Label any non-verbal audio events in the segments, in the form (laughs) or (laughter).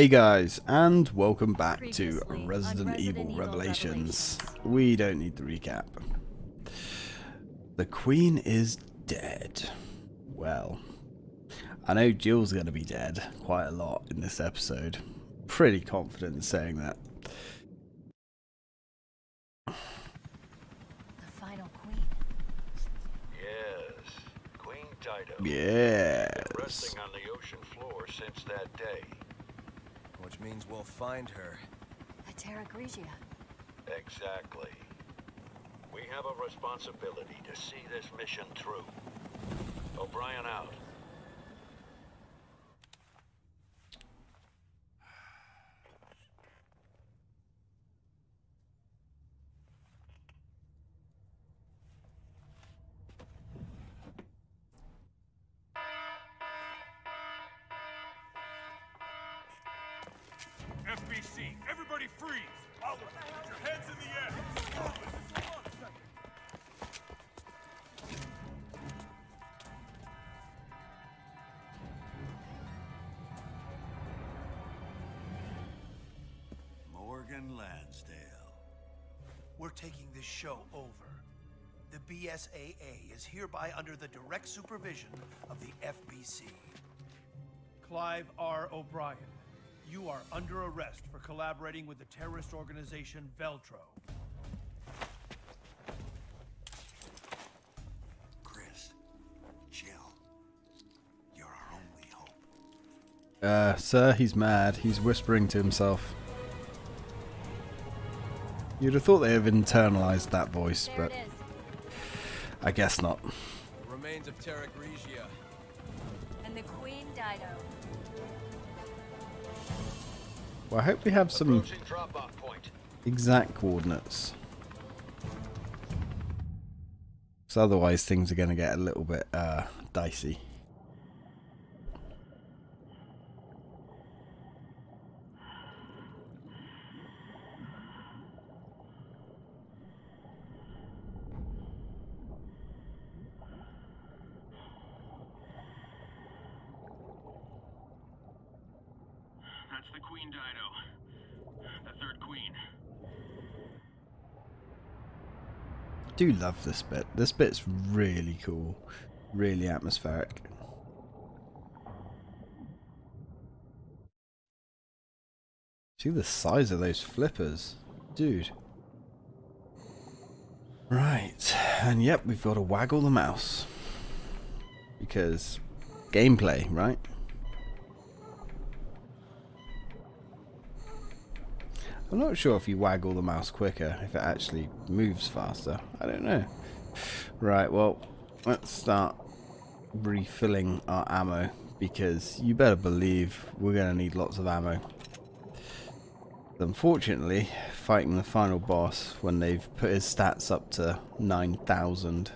Hey guys, and welcome back to Previously on Resident, Resident Evil, Evil Revelations. Revelations. We don't need the recap. The Queen is dead. Well, I know Jill's going to be dead quite a lot in this episode. Pretty confident in saying that. The final queen. Yes, Queen Dido. Yes. Resting on the ocean floor since that day. Which means we'll find her. A Terra Grigia. Exactly. We have a responsibility to see this mission through. O'Brien out. This show over. The BSAA is hereby under the direct supervision of the FBC. Clive R. O'Brien, you are under arrest for collaborating with the terrorist organization Veltro. Chris, Jill, you're our only hope. Uh, sir, he's mad. He's whispering to himself. You'd have thought they have internalized that voice, but. I guess not. The remains of Terra Grigia. And the Queen Dido. Well, I hope we have some point. exact coordinates. So otherwise things are going to get a little bit uh, dicey. That's the Queen Dido. Oh. The third queen. do love this bit. This bit's really cool. Really atmospheric. See the size of those flippers. Dude. Right. And yep, we've got to waggle the mouse. Because gameplay, right? I'm not sure if you waggle the mouse quicker, if it actually moves faster. I don't know. Right, well, let's start refilling our ammo because you better believe we're going to need lots of ammo. Unfortunately, fighting the final boss when they've put his stats up to 9,000,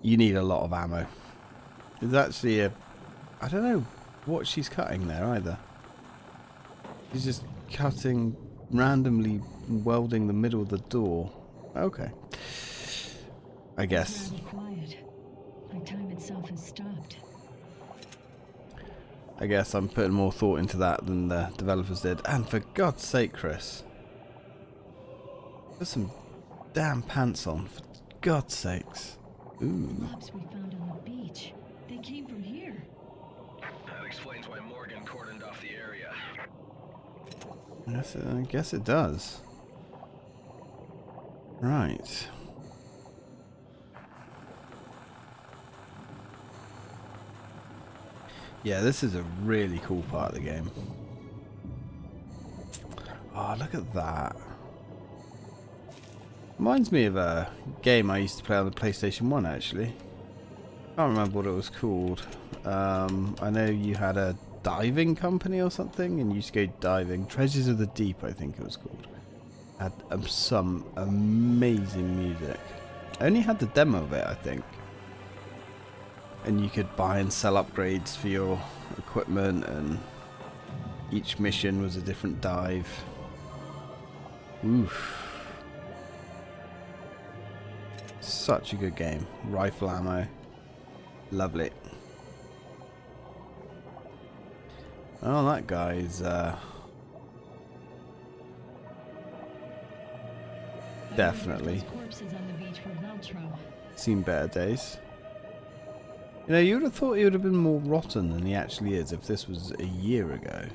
you need a lot of ammo. There's actually a... I don't know what she's cutting there either. He's just cutting, randomly welding the middle of the door. Okay. I guess. Quiet. Like time itself has stopped. I guess I'm putting more thought into that than the developers did. And for God's sake, Chris. Put some damn pants on, for God's sakes. Ooh. Globs we found on the beach. They came from here. That explains why Morgan cordoned off the area. I guess it, I guess it does. Right. Yeah, this is a really cool part of the game. Oh, look at that. Reminds me of a game I used to play on the PlayStation 1 actually. I Can't remember what it was called. Um, I know you had a diving company or something, and you used to go diving. Treasures of the Deep, I think it was called. Had um, some amazing music. I only had the demo of it, I think. And you could buy and sell upgrades for your equipment, and each mission was a different dive. Oof. Such a good game. Rifle ammo. Lovely. Oh, that guy's uh, Definitely. wonder if those corpses on the beach were Veltro. seen better days. You know, you would have thought he would have been more rotten than he actually is if this was a year ago.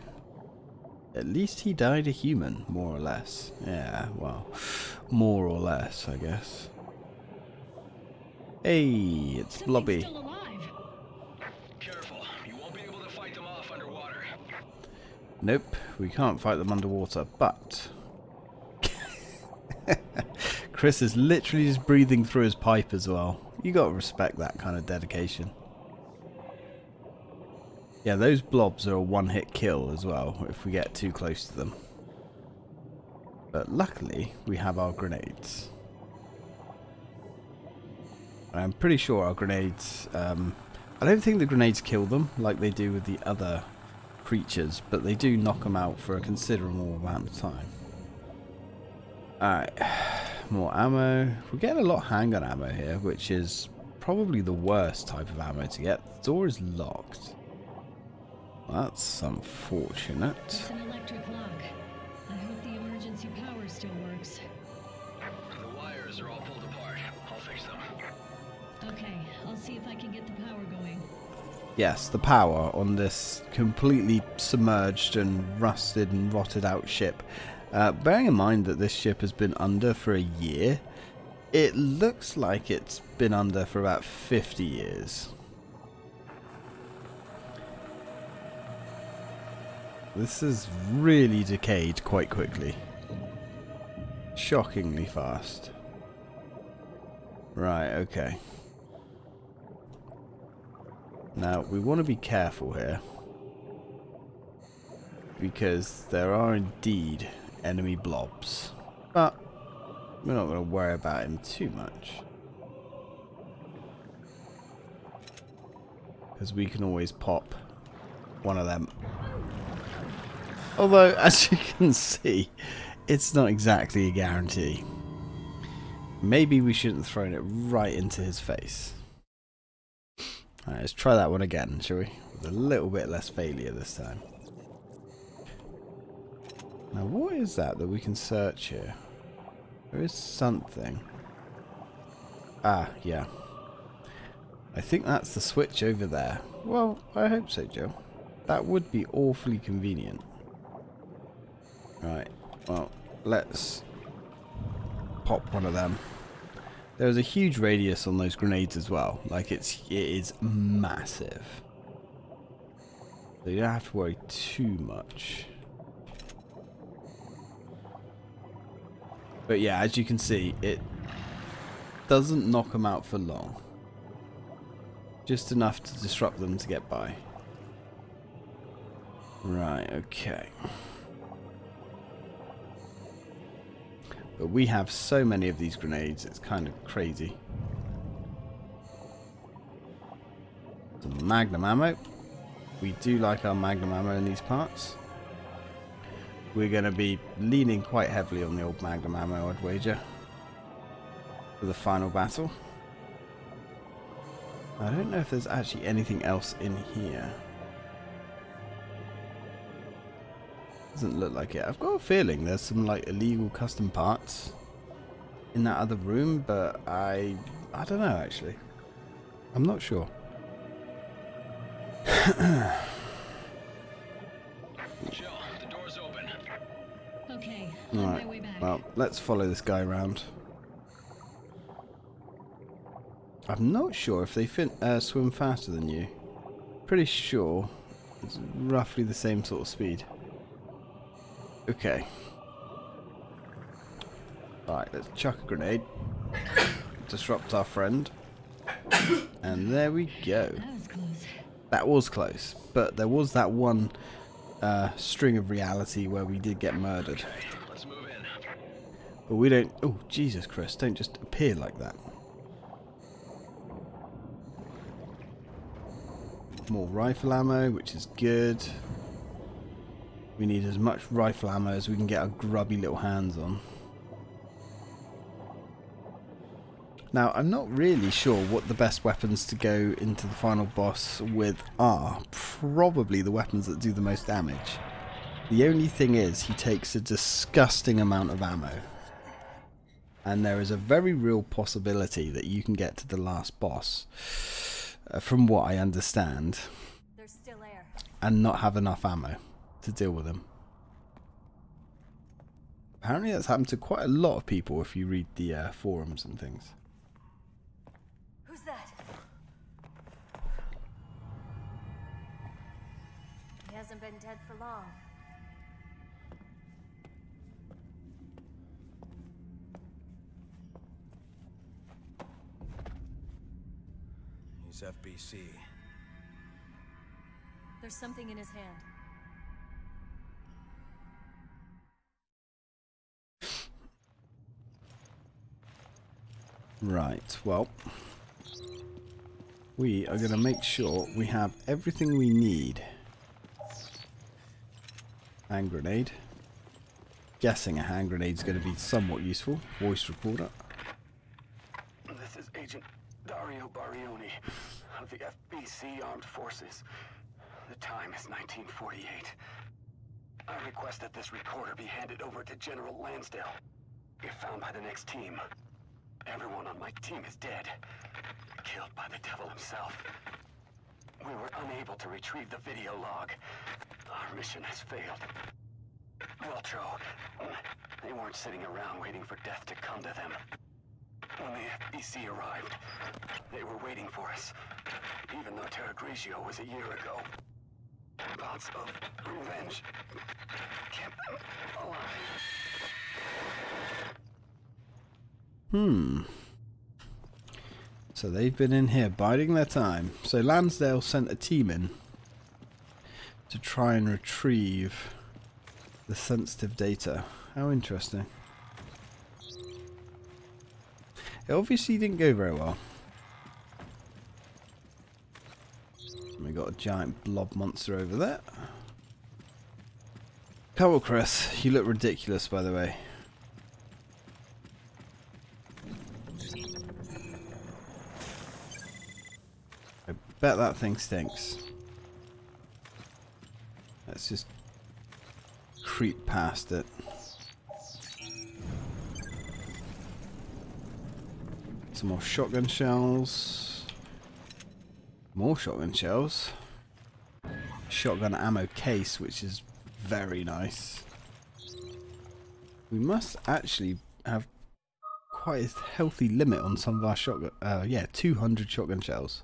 At least he died a human, more or less. Yeah, well, more or less, I guess. Hey, it's Blobby. Nope, we can't fight them underwater, but... (laughs) Chris is literally just breathing through his pipe as well. You gotta respect that kind of dedication. Yeah, those blobs are a one-hit kill as well, if we get too close to them. But luckily, we have our grenades. I'm pretty sure our grenades... Um, I don't think the grenades kill them, like they do with the other creatures, but they do knock them out for a considerable amount of time. Alright, (sighs) more ammo. We're getting a lot of handgun ammo here, which is probably the worst type of ammo to get. The door is locked. That's unfortunate. It's an electric lock. I hope the emergency power still works. The wires are all pulled apart. I'll fix them. Okay, I'll see if I can get the power going. Yes, the power on this completely submerged and rusted and rotted out ship. Uh, bearing in mind that this ship has been under for a year, it looks like it's been under for about 50 years. This has really decayed quite quickly. Shockingly fast. Right, okay. Now, we want to be careful here. Because there are indeed enemy blobs. But we're not going to worry about him too much. Because we can always pop one of them. Although, (laughs) as you can see, it's not exactly a guarantee. Maybe we shouldn't have thrown it right into his face. Let's try that one again, shall we? With a little bit less failure this time. Now, what is that that we can search here? There is something. Ah, yeah. I think that's the switch over there. Well, I hope so, Joe. That would be awfully convenient. Right, well, let's pop one of them. There's a huge radius on those grenades as well. Like it's it is massive. So you don't have to worry too much. But yeah, as you can see, it doesn't knock them out for long. Just enough to disrupt them to get by. Right, okay. But we have so many of these grenades, it's kind of crazy. Some magnum ammo. We do like our magnum ammo in these parts. We're going to be leaning quite heavily on the old magnum ammo, I'd wager. For the final battle. I don't know if there's actually anything else in here. Doesn't look like it. I've got a feeling there's some like illegal custom parts in that other room, but I I don't know actually. I'm not sure. Jill, the door's open. Okay, on my Alright. way back. Well, let's follow this guy around. I'm not sure if they fin uh, swim faster than you. Pretty sure it's roughly the same sort of speed. Okay. Alright, let's chuck a grenade. Disrupt our friend. And there we go. that was close. That was close, but there was that one uh, string of reality where we did get murdered. Let's move in. But we don't... Oh, Jesus Christ, don't just appear like that. More rifle ammo, which is good. We need as much rifle ammo as we can get our grubby little hands on. Now, I'm not really sure what the best weapons to go into the final boss with are. Probably the weapons that do the most damage. The only thing is, he takes a disgusting amount of ammo. And there is a very real possibility that you can get to the last boss, uh, from what I understand, still air. and not have enough ammo to deal with them. Apparently that's happened to quite a lot of people if you read the uh, forums and things. Who's that? He hasn't been dead for long. He's FBC. There's something in his hand. Right, well, we are going to make sure we have everything we need. Hand grenade. Guessing a hand grenade is going to be somewhat useful. Voice recorder. This is Agent Dario Barioni of the FBC Armed Forces. The time is 1948. I request that this recorder be handed over to General Lansdale. If found by the next team, everyone on my team is dead. Killed by the devil himself. We were unable to retrieve the video log. Our mission has failed. Veltro, they weren't sitting around waiting for death to come to them. When the FBC arrived, they were waiting for us. Even though Terra Grigia was a year ago. Thoughts of revenge kept them alive. Hmm. So they've been in here biding their time. So Lansdale sent a team in to try and retrieve the sensitive data. How interesting. It obviously didn't go very well. We got a giant blob monster over there. Come on, Chris. You look ridiculous, by the way. I bet that thing stinks. Let's just creep past it. Some more shotgun shells. More shotgun shells. Shotgun ammo case, which is very nice. We must actually have quite a healthy limit on some of our shotgun. Uh, yeah, 200 shotgun shells.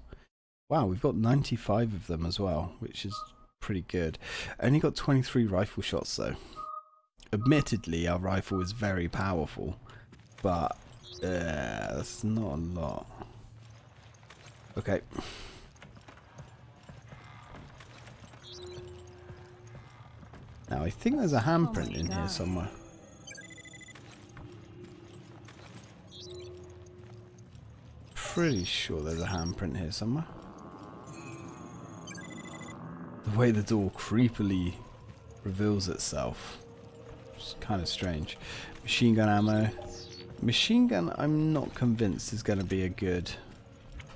Wow, we've got 95 of them as well, which is pretty good. Only got 23 rifle shots though. Admittedly, our rifle is very powerful, but uh, that's not a lot. Okay. Now, I think there's a handprint in here somewhere. Pretty sure there's a handprint here somewhere. The way the door creepily reveals itself. It's kind of strange. Machine gun ammo. Machine gun, I'm not convinced is going to be a good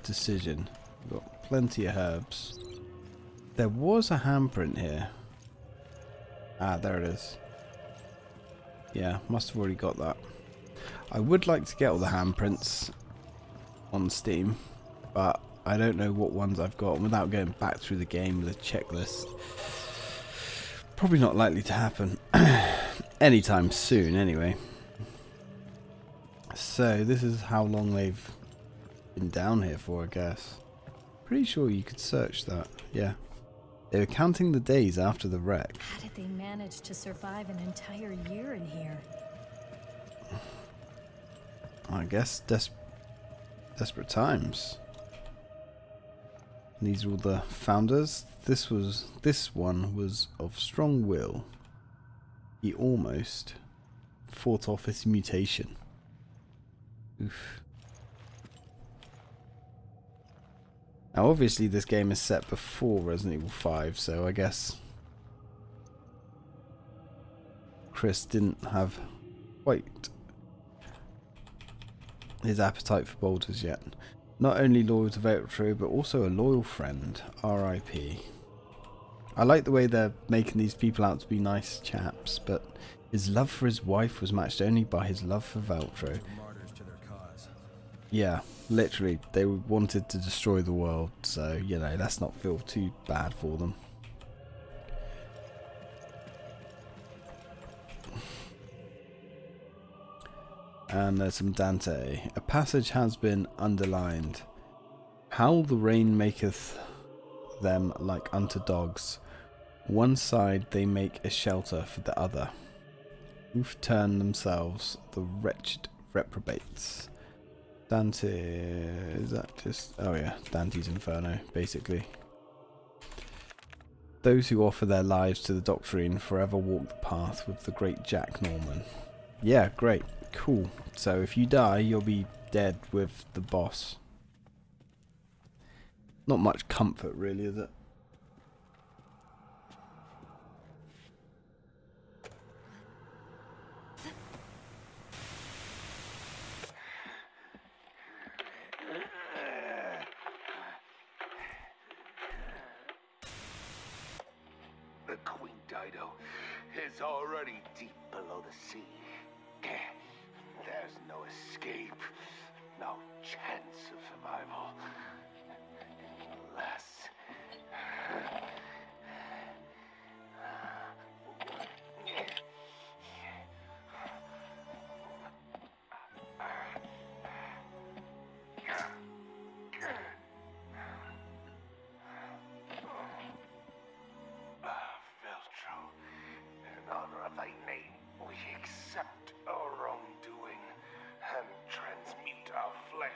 decision. We've got plenty of herbs. There was a handprint here. Ah, there it is. Yeah, must have already got that. I would like to get all the handprints on Steam, but I don't know what ones I've got. Without going back through the game with a checklist, probably not likely to happen (clears throat) anytime soon, anyway. So, this is how long they've been down here for, I guess. Pretty sure you could search that. Yeah. They were counting the days after the wreck. How did they manage to survive an entire year in here? (sighs) I guess des desperate times. These are all the founders. This was this one was of strong will. He almost fought off his mutation. Oof. Now obviously this game is set before Resident Evil 5, so I guess Chris didn't have quite his appetite for boulders yet. Not only loyal to Veltro, but also a loyal friend. R.I.P. I like the way they're making these people out to be nice chaps, but his love for his wife was matched only by his love for cause. Yeah, literally, they wanted to destroy the world, so, you know, let's not feel too bad for them. And there's some Dante. A passage has been underlined. How the rain maketh them like unto dogs. One side they make a shelter for the other. Who've turned themselves the wretched reprobates. Dante, is that just, oh yeah, Dante's Inferno, basically. Those who offer their lives to the doctrine forever walk the path with the great Jack Norman. Yeah, great, cool. So if you die, you'll be dead with the boss. Not much comfort, really, is it?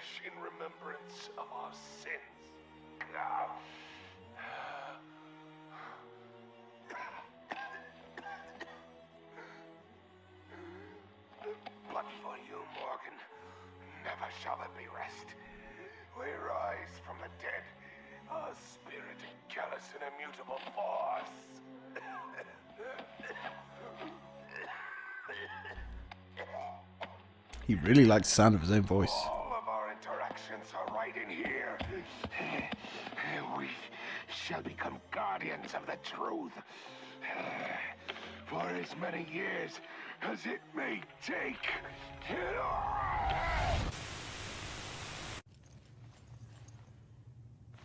Flesh in remembrance of our sins. But for you, Morgan, never shall there be rest. We rise from the dead, a spirit callous and immutable force. He really likes the sound of his own voice. Shall become guardians of the truth. (sighs) For as many years as it may take.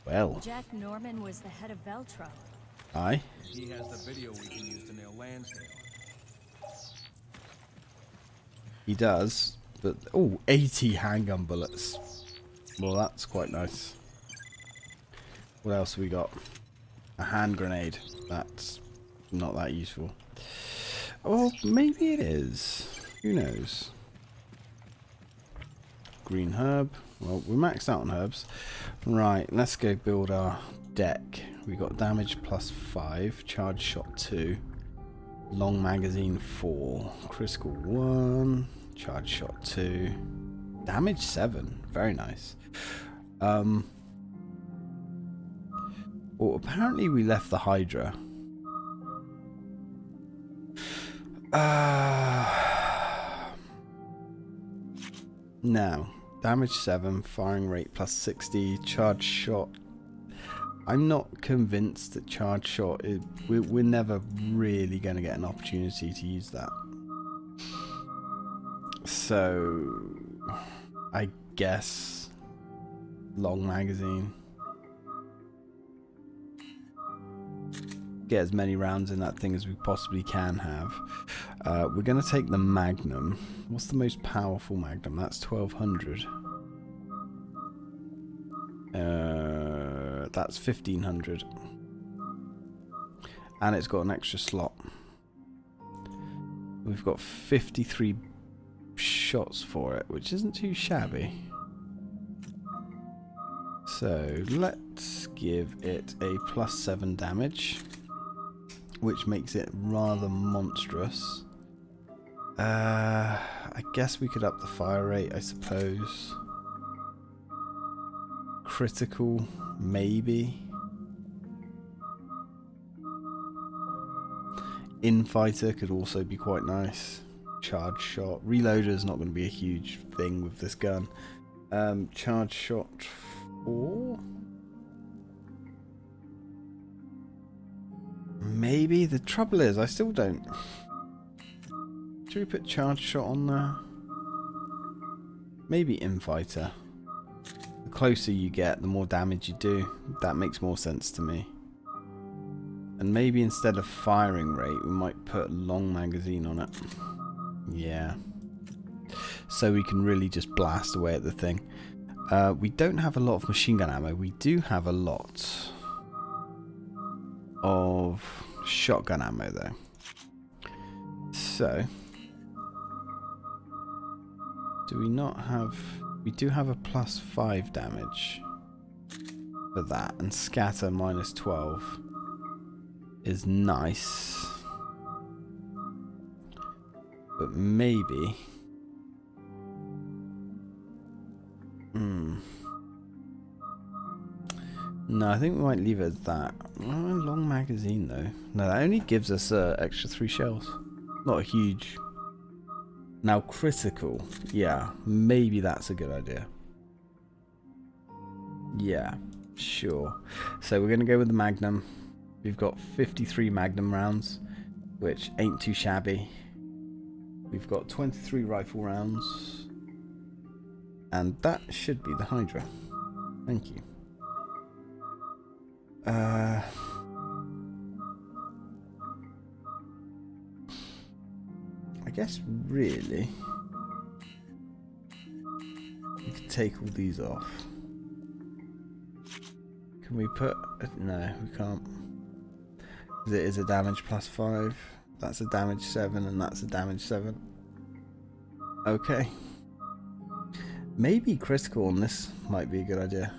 Well, Jack Norman was the head of Veltro. aye. He has the video we can use to nail Lansdale. He does, but oh, 80 handgun bullets. Well, that's quite nice. What else we got? A hand grenade. That's not that useful. Oh, maybe it is. Who knows? Green herb. Well, we're maxed out on herbs. Right, let's go build our deck. We got damage plus 5, charge shot 2. Long magazine 4, critical 1, charge shot 2, damage 7. Very nice. Um, well, apparently we left the Hydra. Uh, now, damage 7, firing rate plus 60, charge shot I'm not convinced that charge shot is. We're, we're never really going to get an opportunity to use that. So, I guess long magazine. Get as many rounds in that thing as we possibly can have. Uh, we're going to take the Magnum. What's the most powerful Magnum? That's 1200. Uh, that's 1500. And it's got an extra slot. We've got 53 shots for it, which isn't too shabby. So let's give it a plus 7 damage, which makes it rather monstrous. Uh, I guess we could up the fire rate, I suppose. Critical, maybe. Infighter could also be quite nice. charge shot. Reloader is not going to be a huge thing with this gun. Um, charge shot four. Maybe the trouble is I still don't. Should we put charge shot on there? Maybe infighter. The closer you get, the more damage you do. That makes more sense to me. And maybe instead of firing rate, we might put long magazine on it. Yeah. So we can really just blast away at the thing. Uh, we don't have a lot of machine gun ammo. We do have a lot of shotgun ammo though. So, do we not have... We do have a plus 5 damage for that, and scatter minus 12 is nice. But maybe... Hmm. No, I think we might leave it as that. Long magazine though. No, that only gives us uh, extra three shells. Not a huge. Now critical. Yeah, maybe that's a good idea. Yeah, sure. So we're going to go with the Magnum. We've got 53 Magnum rounds, which ain't too shabby. We've got 23 rifle rounds. And that should be the Hydra. Thank you. Uh, I guess really we could take all these off. Can we put? No, we can't. It is a damage plus five. That's a damage seven, and that's a damage seven. Okay. Maybe critical on this might be a good idea.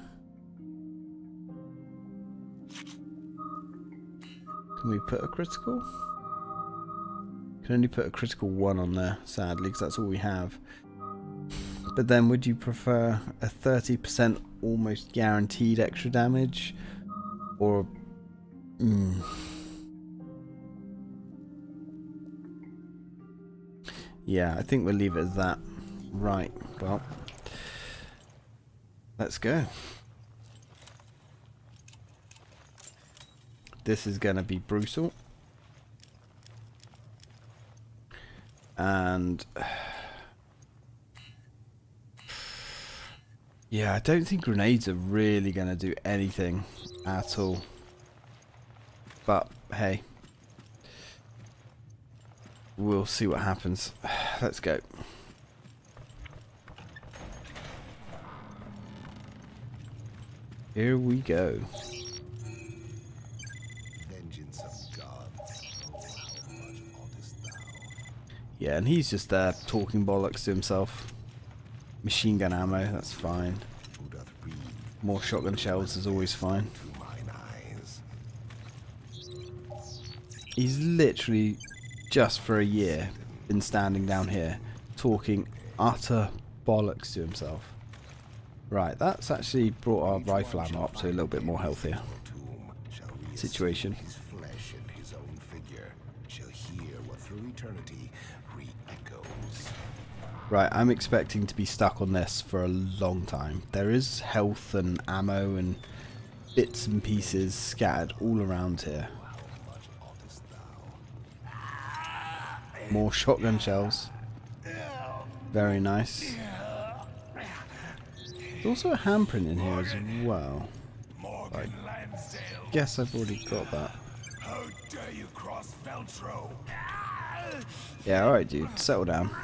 Can we put a critical? Can only put a critical one on there, sadly, because that's all we have. But then, would you prefer a 30% almost guaranteed extra damage? Or... Mm, yeah, I think we'll leave it as that. Right, well... Let's go. This is going to be brutal. And... (sighs) Yeah, I don't think grenades are really going to do anything at all. But, hey. We'll see what happens. (sighs) Let's go. Here we go. Yeah, and he's just there talking bollocks to himself. Machine gun ammo, that's fine. More shotgun shells is always fine. He's literally just for a year been standing down here talking utter bollocks to himself. Right, that's actually brought our rifle ammo up to a little bit more healthier situation. Right, I'm expecting to be stuck on this for a long time. There is health and ammo and bits and pieces scattered all around here. More shotgun shells. Very nice. There's also a handprint in here as well. I guess I've already got that. Yeah, alright dude, settle down.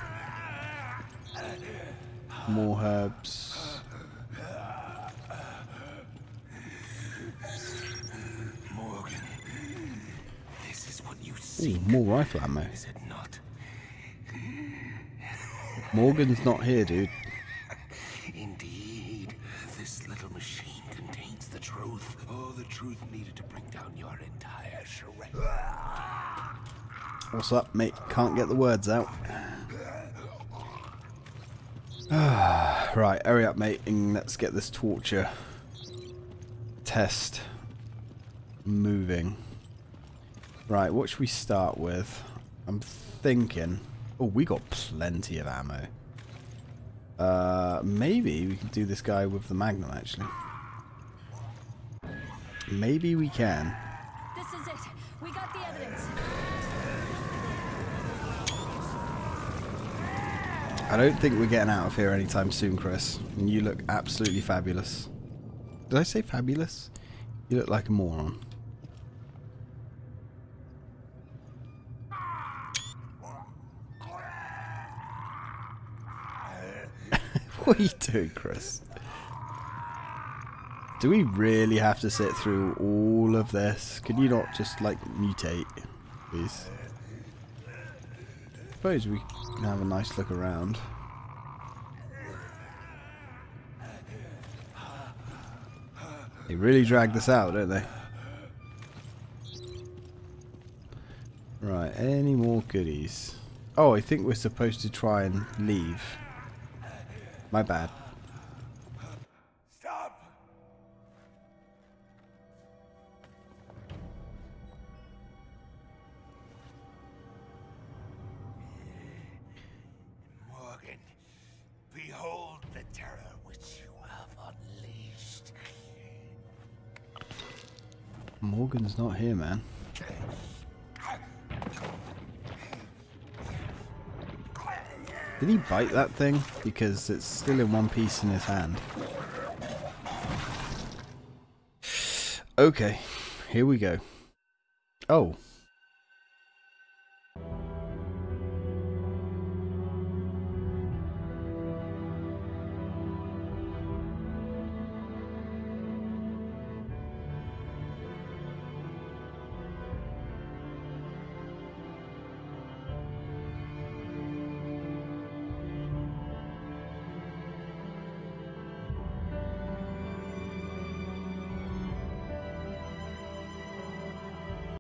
More herbs. Morgan, this is what you Ooh, more rifle ammo. Is it not? Morgan's not here, dude. (laughs) Indeed, this little machine contains the truth. Oh, the truth needed to bring down your entire charade. What's up, mate? Can't get the words out. (sighs) right, hurry up, mate, and let's get this torture test moving. Right, what should we start with? I'm thinking Oh, we got plenty of ammo. Uh, maybe we can do this guy with the Magnum, actually. Maybe we can. I don't think we're getting out of here anytime soon, Chris. And you look absolutely fabulous. Did I say fabulous? You look like a moron. (laughs) what are you doing, Chris? Do we really have to sit through all of this? Could you not just, like, mutate, please? Suppose we can have a nice look around. They really drag this out, don't they? Right, any more goodies? Oh, I think we're supposed to try and leave. My bad. Morgan's not here, man. Did he bite that thing? Because it's still in one piece in his hand. Okay, here we go. Oh,